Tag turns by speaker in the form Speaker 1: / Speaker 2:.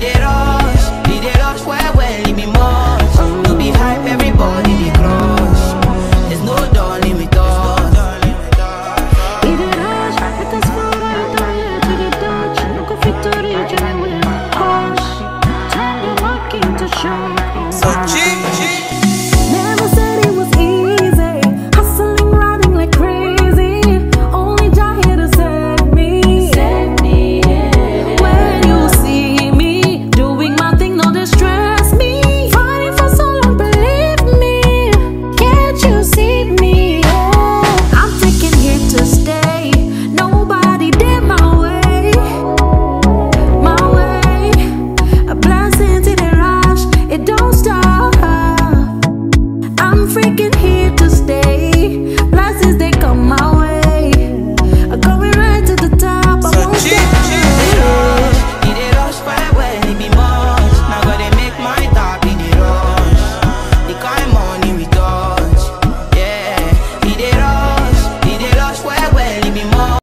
Speaker 1: Get.
Speaker 2: here to stay.